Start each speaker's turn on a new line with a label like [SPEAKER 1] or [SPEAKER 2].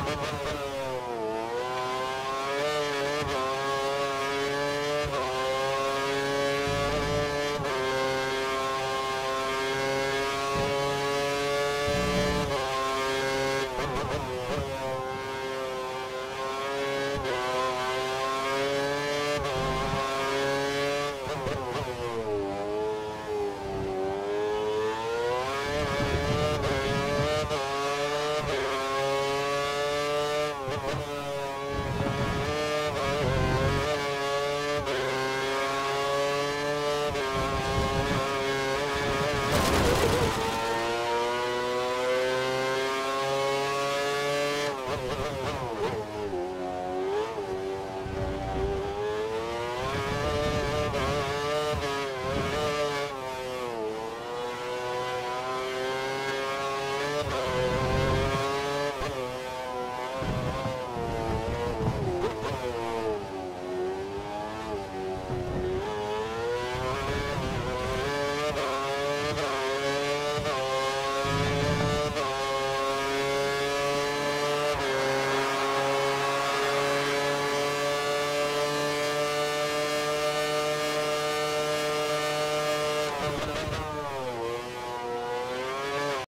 [SPEAKER 1] Oh, Oh, no, no, no, no.